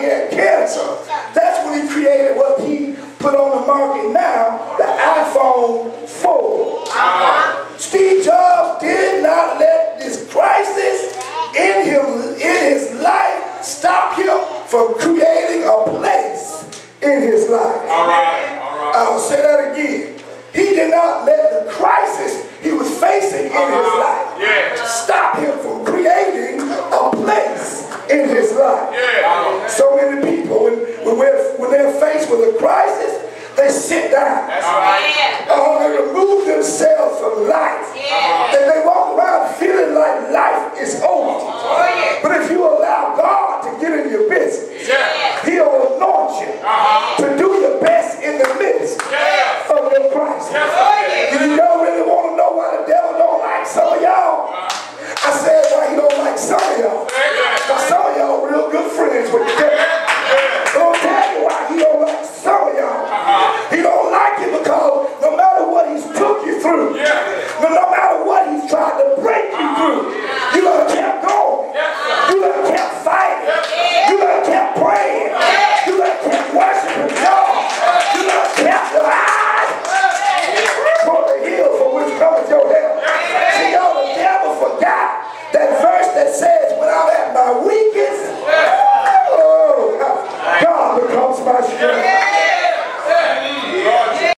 he had cancer, that's when he created what he put on the market now, the iPhone 4. Uh-huh. Steve Jobs did not let this crisis in him in his life stop him from creating a place in his life. All right. All right. I'll say that again. He did not let the crisis he was facing in his Uh-huh. life Yeah. stop him from creating a place in his life. Yeah. So many people, when, when, when they're faced with a crisis, they sit down. That's right. Oh, they remove themselves from life. Yeah. mãos para.